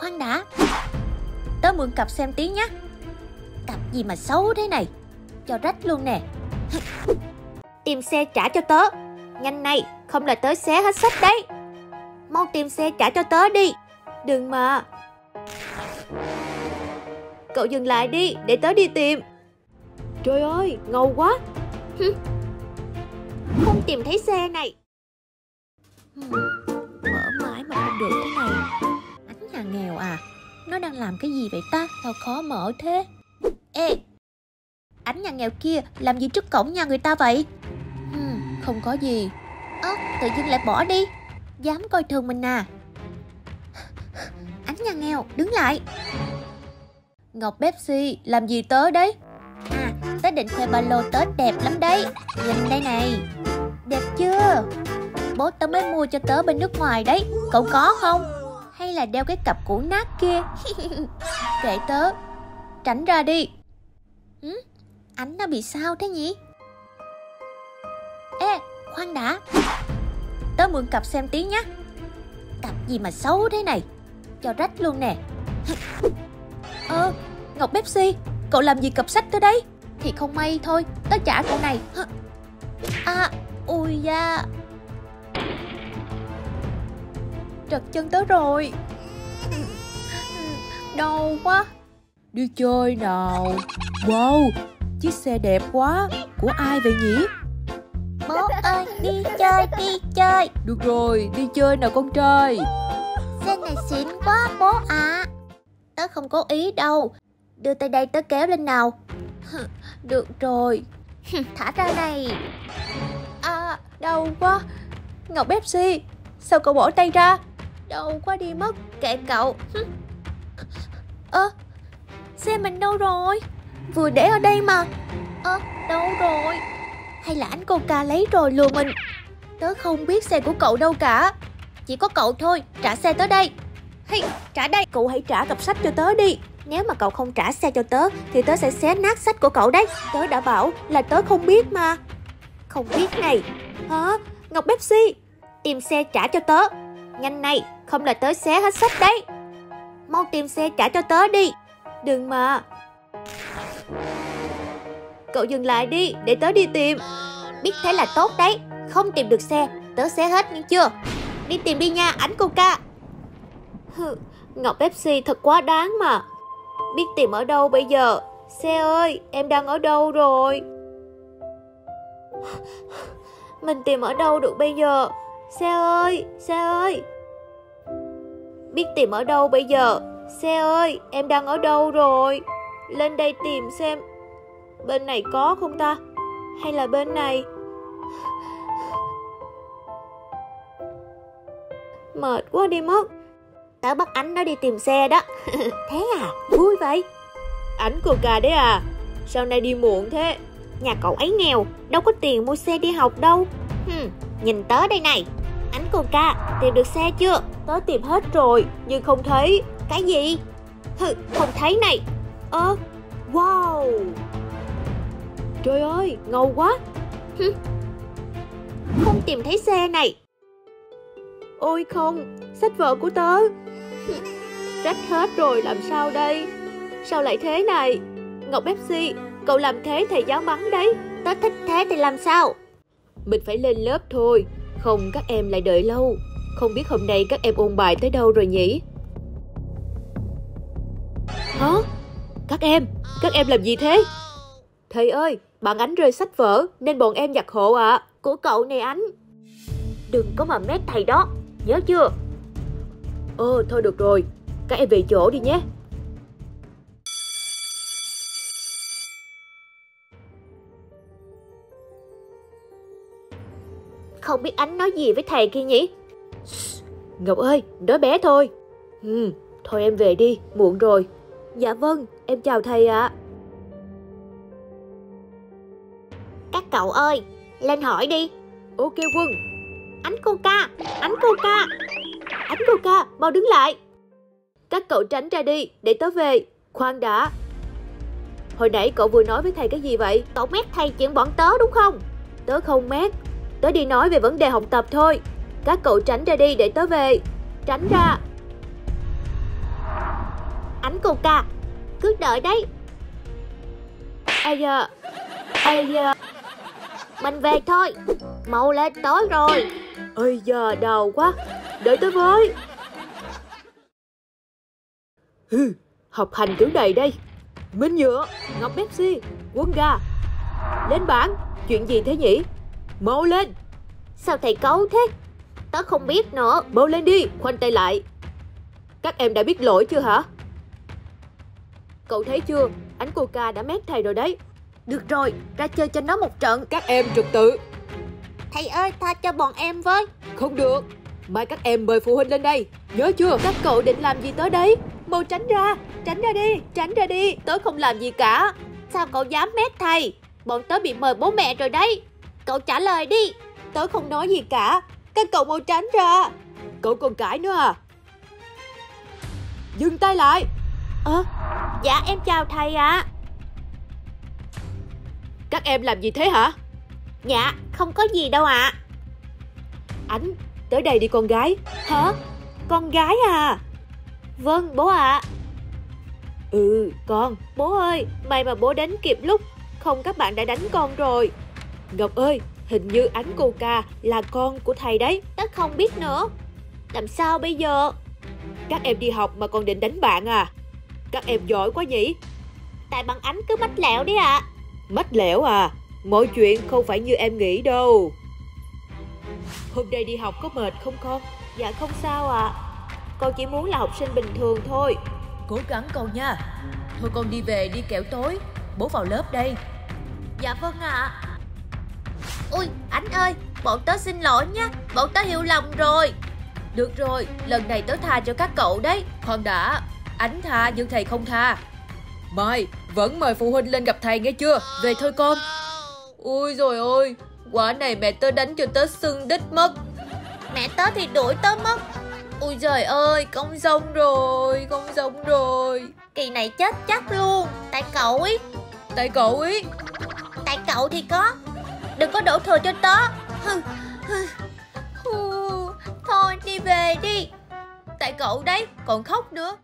khoan đã. Tớ mượn cặp xem tí nhé. Cặp gì mà xấu thế này? Cho rách luôn nè. Tìm xe trả cho tớ. Nhanh này Không là tớ xé hết sách đấy. Mau tìm xe trả cho tớ đi. Đừng mà. Cậu dừng lại đi Để tớ đi tìm. Trời ơi ngầu quá. Không tìm thấy xe này. Mở Nó đang làm cái gì vậy ta? Sao khó mở thế? Ê Ánh nhà nghèo kia làm gì trước cổng nhà người ta vậy? Hmm, Không có gì. Ơ tự dưng lại bỏ đi. Dám coi thường mình à? Ánh nhà nghèo đứng lại. Ngọc Pepsi làm gì tớ đấy? À tớ định khoe ba lô tớ đẹp lắm đấy. Nhìn đây này. Đẹp chưa? Bố tớ mới mua cho tớ bên nước ngoài đấy. Cậu có không? Hay là đeo cái cặp cũ nát kia? Kệ tớ. Tránh ra đi. Ừ? Ánh nó bị sao thế nhỉ? Ê khoan đã. Tớ mượn cặp xem tí nhé Cặp gì mà xấu thế này? Cho rách luôn nè. Ơ Ngọc Pepsi Cậu làm gì cặp sách tới đây? Thì không may thôi Tớ trả cậu này. À Ui da Trật chân tớ rồi. Đau quá. Đi chơi nào. Wow Chiếc xe đẹp quá. Của ai vậy nhỉ? Bố ơi đi chơi đi chơi. Được rồi đi chơi nào con trai. Xe này xịn quá bố ạ. À. Tớ không cố ý đâu. Đưa tay đây tớ kéo lên nào. Được rồi. Thả ra này À đau quá. Ngọc Pepsi Sao cậu bỏ tay ra Đau quá đi mất Kệ cậu. Ơ Xe mình đâu rồi? Vừa để ở đây mà. Ơ đâu rồi? Hay là anh cô ca lấy rồi lừa mình? Tớ không biết xe của cậu đâu cả. Chỉ có cậu thôi Trả xe tới đây. Hey, trả đây. Cậu hãy trả cặp sách cho tớ đi. Nếu mà cậu không trả xe cho tớ Thì tớ sẽ xé nát sách của cậu đấy. Tớ đã bảo là tớ không biết mà. Không biết này. Hả? Ngọc Pepsi Tìm xe trả cho tớ. Nhanh này Không là tớ xé hết sách đấy. Mau tìm xe trả cho tớ đi. Đừng mà. Cậu dừng lại đi Để tớ đi tìm. Biết thế là tốt đấy. Không tìm được xe Tớ xé hết nghe chưa. Đi tìm đi nha ảnh Coca Hừ, Ngọc Pepsi thật quá đáng mà. Biết tìm ở đâu bây giờ? Xe ơi em đang ở đâu rồi? Mình tìm ở đâu được bây giờ? Xe ơi Xe ơi. Biết tìm ở đâu bây giờ? Xe ơi, em đang ở đâu rồi? Lên đây tìm xem. Bên này có không ta? Hay là bên này? Mệt quá đi mất. Tớ bắt ánh nó đi tìm xe đó. Thế à? Vui vậy. Ảnh cà đấy à. Sao nay đi muộn thế. Nhà cậu ấy nghèo, Đâu có tiền mua xe đi học đâu hmm, Nhìn tớ đây này. Ánh Coca tìm được xe chưa? Tớ tìm hết rồi nhưng không thấy. Cái gì? Hừ, không thấy này. Ơ. Wow. Trời ơi ngầu quá. Không tìm thấy xe này. Ôi không Sách vở của tớ. Rách hết rồi làm sao đây? Sao lại thế này? Ngọc Pepsi Cậu làm thế thầy giáo mắng đấy. Tớ thích thế thì làm sao mình phải lên lớp thôi. Không, các em lại đợi lâu. Không biết hôm nay các em ôn bài tới đâu rồi nhỉ? Hả? Các em? Các em làm gì thế? Thầy ơi, Bạn Ánh rơi sách vở, Nên bọn em giặt hộ ạ. À. Của cậu này Ánh. Đừng có mà mét thầy đó. Nhớ chưa? Ờ thôi được rồi. Các em về chỗ đi nhé. Không biết Ánh nói gì với thầy kia nhỉ? Ngọc ơi nói bé thôi. Ừ thôi em về đi muộn rồi. Dạ vâng em chào thầy ạ. À. Các cậu ơi Lên hỏi đi. Ok quân. Ánh Coca Ánh Coca Ánh Coca mau đứng lại. Các cậu tránh ra đi để tớ về. Khoan đã. Hồi nãy cậu vừa nói với thầy cái gì vậy? Cậu mét thầy chuyện bọn tớ đúng không? Tớ không mét Tớ đi nói về vấn đề học tập thôi. Các cậu tránh ra đi để tớ về. Tránh ra. Ánh Coca Cứ đợi đấy. Ây da. Ây da. Mình về thôi. Mau lên tối rồi. Ây da đau quá. Đợi tớ với. Hừ, học hành kiểu này đây. Minh Nhựa, Ngọc Pepsi, Quân Gà Lên bảng, chuyện gì thế nhỉ? Mau lên. Sao thầy cấu thế? Tớ không biết nữa. Mau lên đi, khoanh tay lại. Các em đã biết lỗi chưa hả? Cậu thấy chưa, ánh coca đã mét thầy rồi đấy. Được rồi, ra chơi cho nó một trận. Các em trật tự. Thầy ơi, tha cho bọn em với. Không được. Mai các em mời phụ huynh lên đây. Nhớ chưa? Các cậu định làm gì tới đấy? Mau tránh ra. Tránh ra đi Tránh ra đi. Tớ không làm gì cả. Sao cậu dám mét thầy? Bọn tớ bị mời bố mẹ rồi đấy Cậu trả lời đi. Tớ không nói gì cả. Các cậu mau tránh ra. Cậu còn cãi nữa à? Dừng tay lại. Ờ Dạ em chào thầy ạ. À. Các em làm gì thế hả? Dạ không có gì đâu ạ. À. Ánh, Tới đây đi con gái. Hả? Con gái à? Vâng bố ạ. À. Ừ con, Bố ơi, May mà bố đến kịp lúc. Không, các bạn đã đánh con rồi. Ngọc ơi Hình như ánh coca là con của thầy đấy. Tớ không biết nữa. Làm sao bây giờ? Các em đi học mà còn định đánh bạn à? Các em giỏi quá nhỉ? Tại bằng ánh cứ mách lẹo đi ạ. À. Mách lẻo à? Mọi chuyện không phải như em nghĩ đâu. Hôm nay đi học có mệt không con? Dạ không sao ạ. À. Con chỉ muốn là học sinh bình thường thôi. Cố gắng con nha. Thôi con đi về đi kẹo tối. Bố vào lớp đây. Dạ vâng ạ. à. Ui Ánh ơi Bọn tớ xin lỗi nha Bọn tớ hiểu lầm rồi. Được rồi Lần này tớ tha cho các cậu đấy. Khoan đã Ánh tha nhưng thầy không tha. Mai Vẫn mời phụ huynh lên gặp thầy nghe chưa? Về thôi con. Ui rồi ôi Quả này mẹ tớ đánh cho tớ sưng đít mất. Mẹ tớ thì đuổi tớ mất. Ui trời ơi Con xong rồi Con xong rồi. Kỳ này chết chắc luôn. Tại cậu ý. Tại cậu ý. Tại cậu thì có Đừng có đổ thừa cho tớ. Thôi đi về đi. Tại cậu đấy, Còn khóc nữa.